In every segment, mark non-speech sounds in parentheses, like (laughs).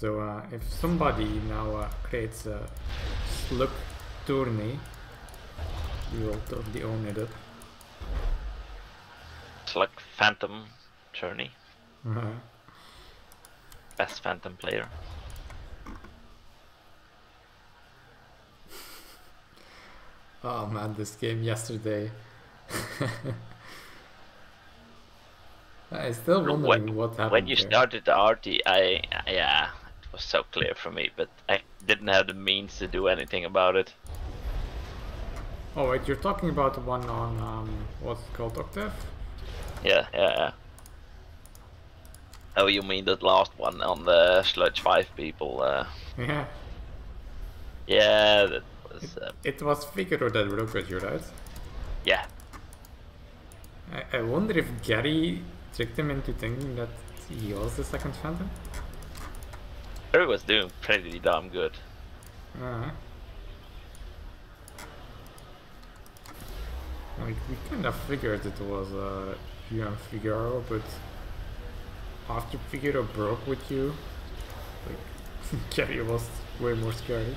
So uh, if somebody now uh, creates a slug tourney, we will totally own it up. Like Phantom Journey. Uh-huh. Best Phantom player. Oh man, this game yesterday. (laughs) I'm still When- what happened. When you there. started the RT, I yeah, was so clear for me, but I didn't have the means to do anything about it. Oh wait, you're talking about the one on um, what's it called, Octave? Yeah, yeah. yeah. Oh, you mean that last one on the Sludge Five people? Uh, Yeah. yeah, that was uh, It was Figaro that broke with you, right? yeah. I, I wonder if Gary tricked him into thinking that he was the second Phantom. He was doing pretty damn good. Uh, like we kind of figured it was uh, you and Figaro, but after Figaro broke with you, like (laughs) Gary was way more scary.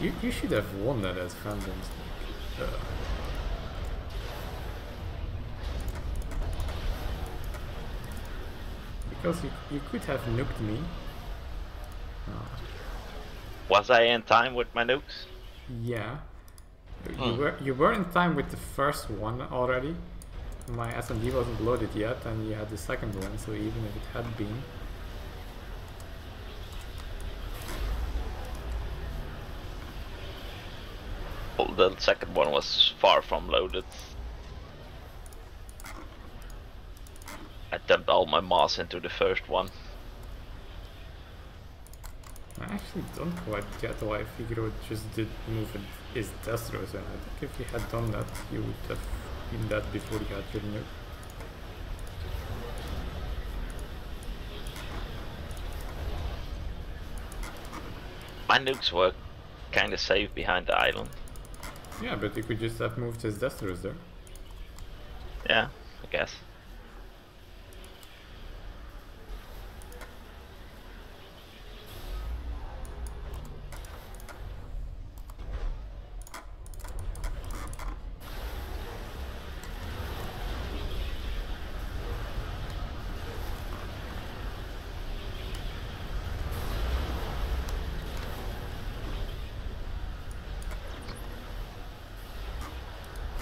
You you should have won that as Phantoms. Uh, because you, you could have nuked me. Uh, Was I in time with my nukes? yeah. You Hmm. were you were in time with the first one already. My SMD wasn't loaded yet, and you had the second one. So even if it had been, Well, the second one was far from loaded. I dumped all my mass into the first one. I actually don't quite get why Figaro just did move his Destros. And I think if he had done that, he would have been dead before he had your nuke. My nukes were kinda safe behind the island. Yeah, but you could just have moved his Destros there. Yeah, I guess.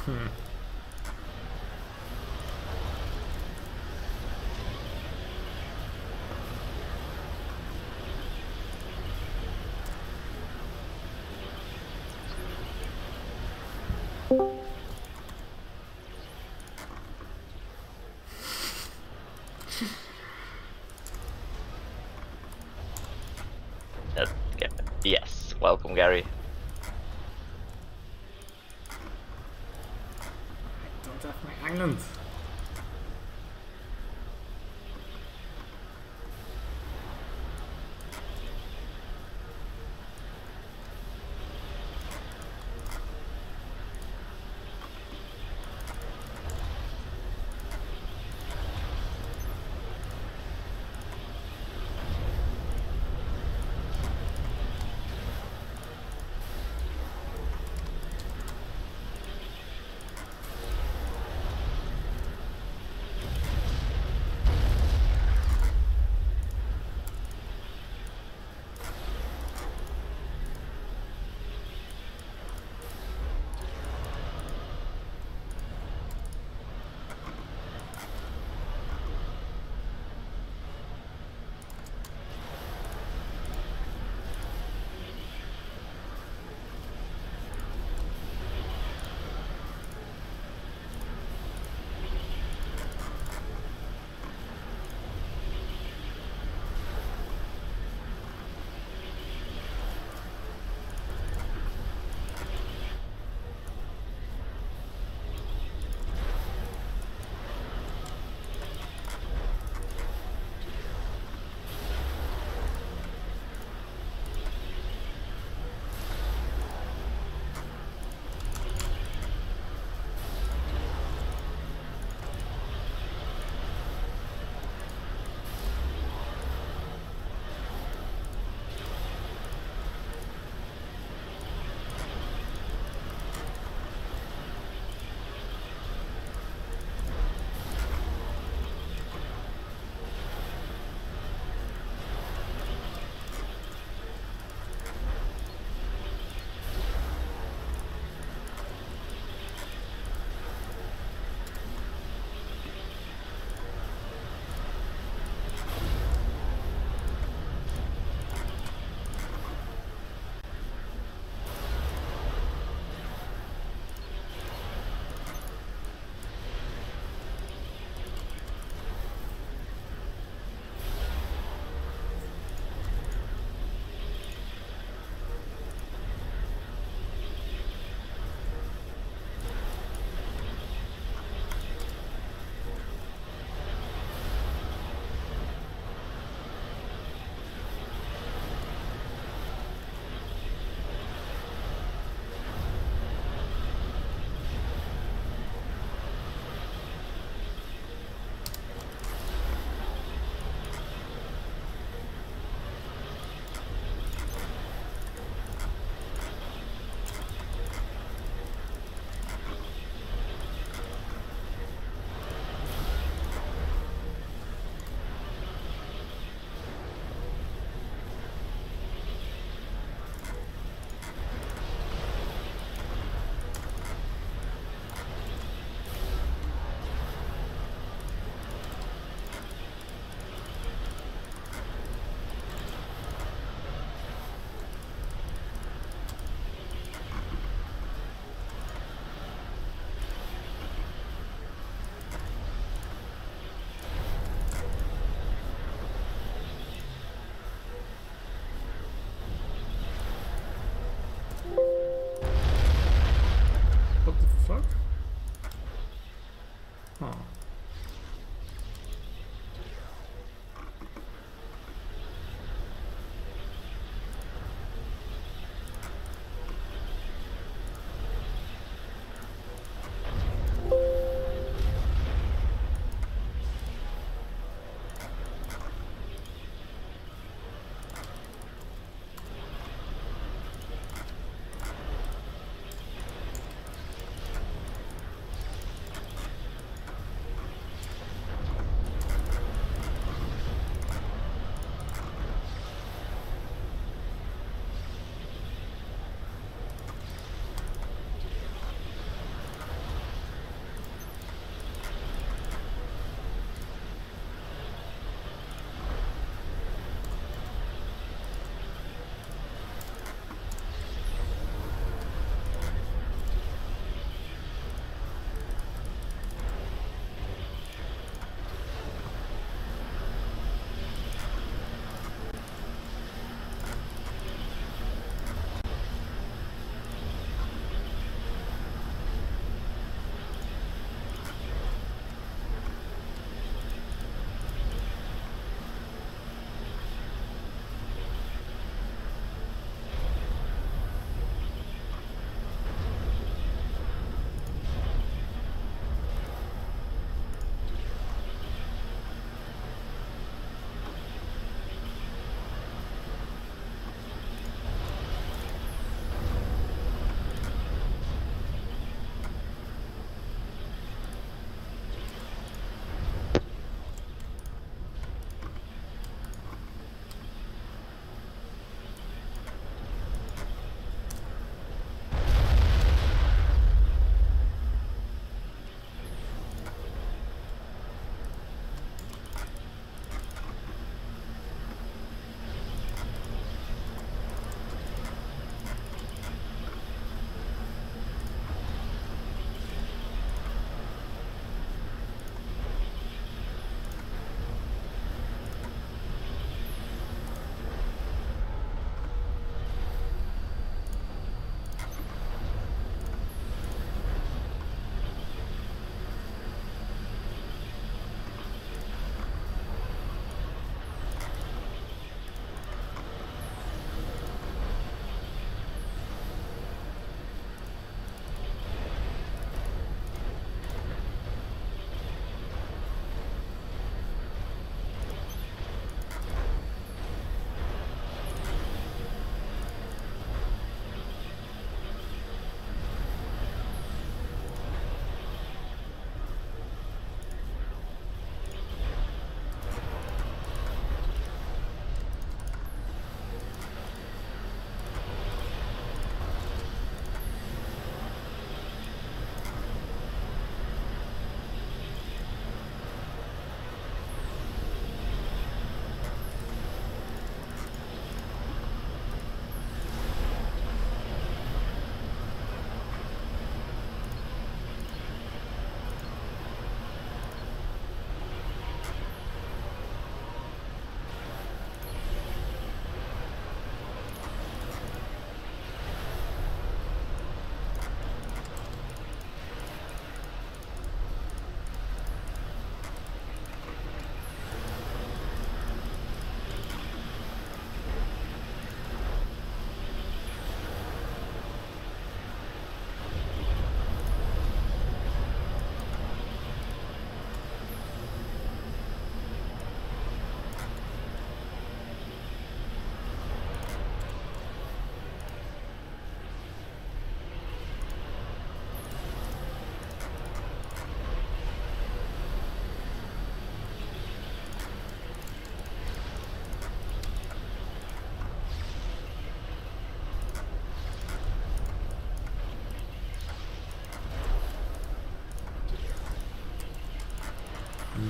Hmm. (laughs) Yes, welcome Gary.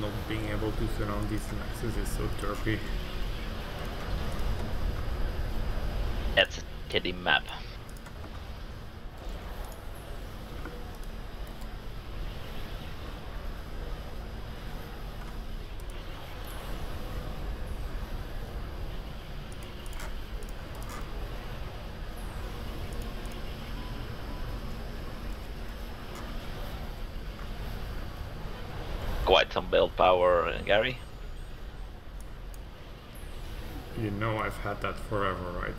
Not being able to surround these nexus is so derpy. That's a teddy map. Quite some build power, Gary. You know I've had that forever, right?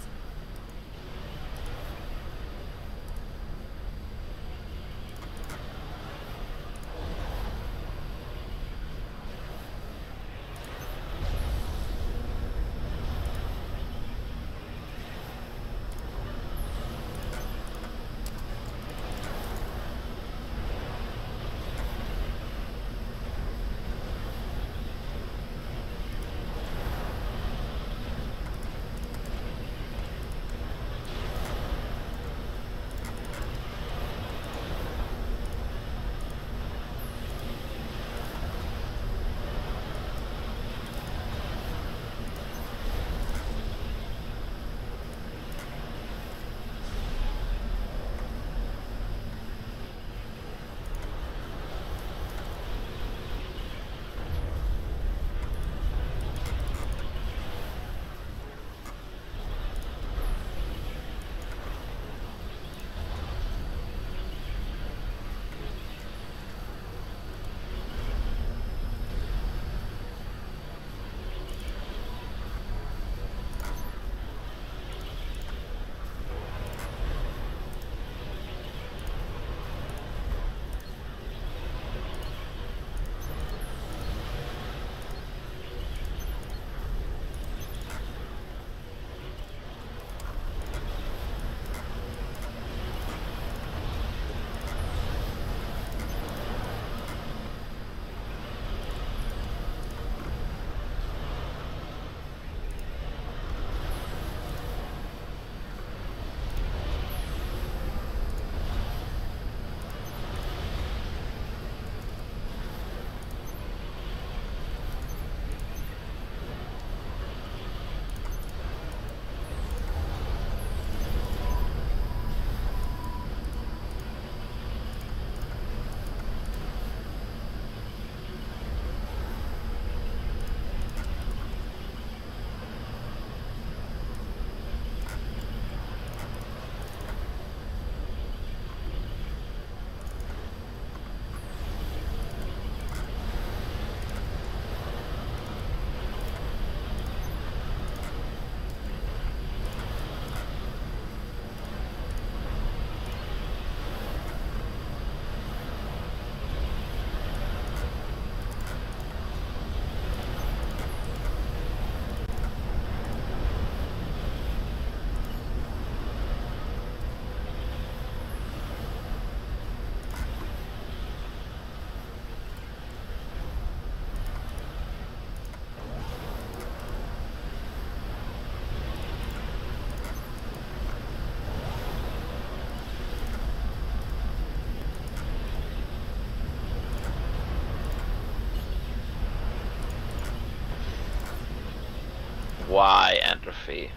Why entropy?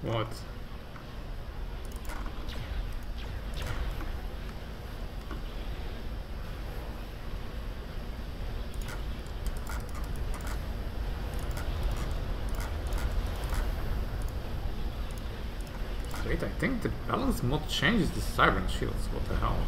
What? Wait, I think the balance mod changes the siren shields. What the hell?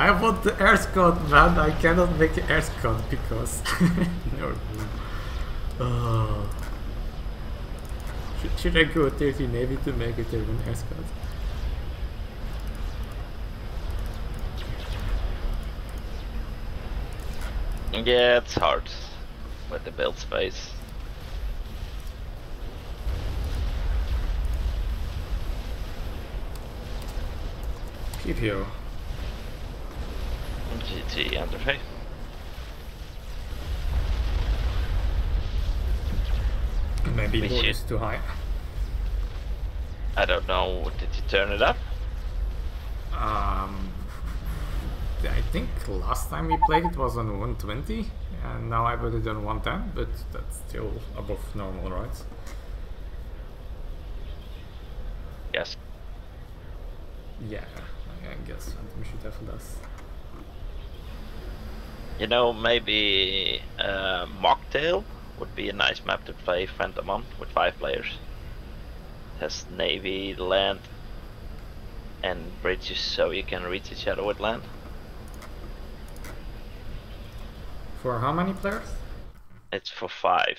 I want the air squad, man. I cannot make an air squad because (laughs) no. Oh. Uh, should, should I go 30 navy to make a tier 1 air squad? Yeah, it's hard with the build space. PPO. GT Underfee. Maybe board is too high. I don't know, did you turn it up? Um, I think last time we played it was on 120, and now I put it on 110, but that's still above normal, right? Yes. Yeah, I I guess Phantom should have less. You know, maybe uh, Mocktail would be a nice map to play Phantom on with five players. It has navy, land, and bridges so you can reach each other with land. For how many players? It's for five.